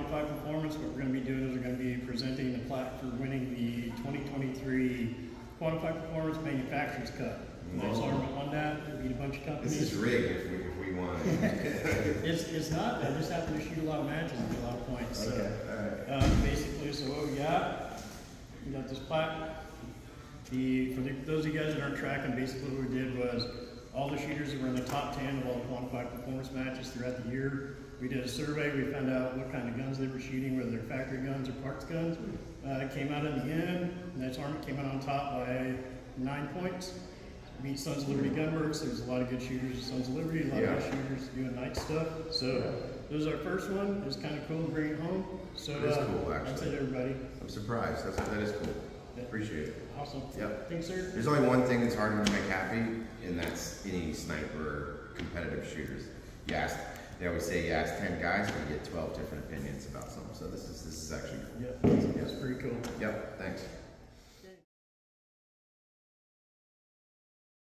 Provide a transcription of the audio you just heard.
we're here for Quantified Performance. What we're going to be doing is we're going to be presenting the plaque for winning the 2023 Quantified Performance Manufacturers Cup. Arm on that. Beat a bunch of companies. This is rigged if we, if we want it. It's, it's not. I just happen to shoot a lot of matches and get a lot of points. So, Okay, um, basically, so what we got, we got this plaque. The, for the, those of you guys that aren't tracking, basically what we did was all the shooters that were in the top ten of all the quantified performance matches throughout the year. We did a survey. We found out what kind of guns they were shooting, whether they're factory guns or parts guns. Uh, it came out in the end. And that's Army came out on top by nine points. Beat Sons of Liberty Gunworks. There's a lot of good shooters at Sons of Liberty. A lot Yeah. of good shooters doing night stuff. So this is our first one. It's kind of cool to bring it home. So It is uh, cool, actually. it, everybody. I'm surprised. That's, that is cool. Yeah. Appreciate it. Awesome. Yep. Thanks, sir. There's only one thing that's hard to make happy, and that's any sniper competitive shooters. You ask, they always say you ask ten guys, and you get twelve different opinions about something. So this is this is actually cool. Yep. That's pretty cool. Yep. Thanks.